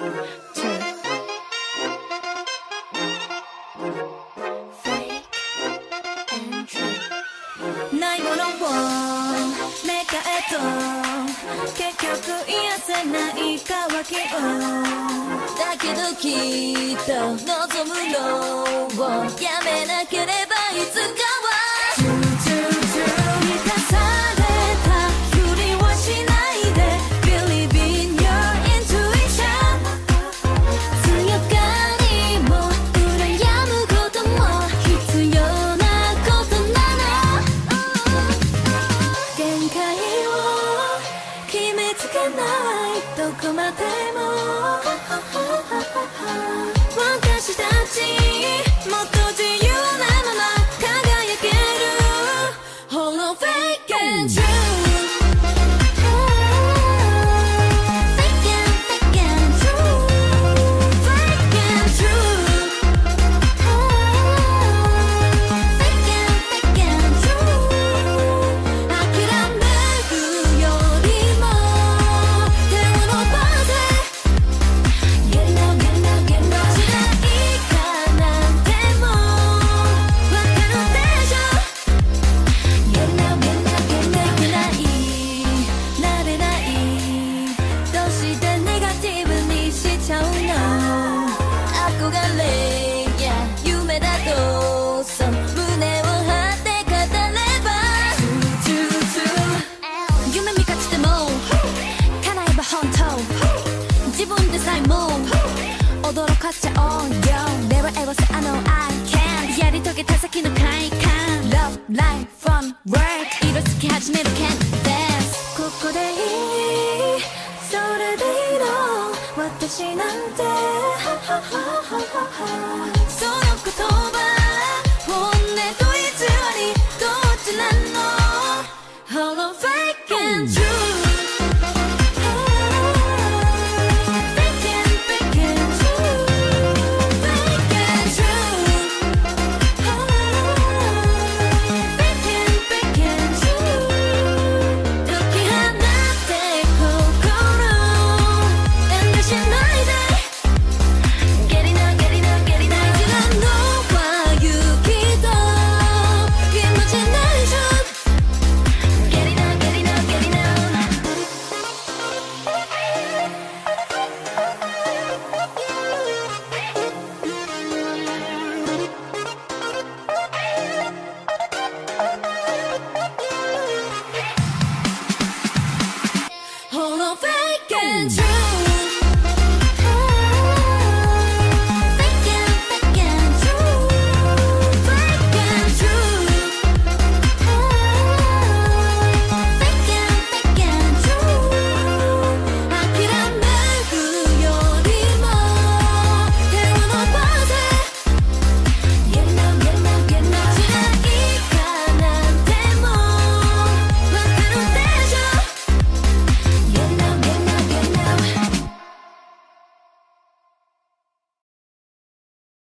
ないものを目かえと結局癒せない渇きを。だけどきっと望むのを。やめなければいつか決めつけない。どこまでも。私たち分でさえも驚かせちゃおうよ Never ever say I know I can やり遂げた先の快感 Love, life, fun, work 色づき始める can dance ここでいいそれでいいの私なんてその言葉本音と偽りどっちなの Hollow fake and true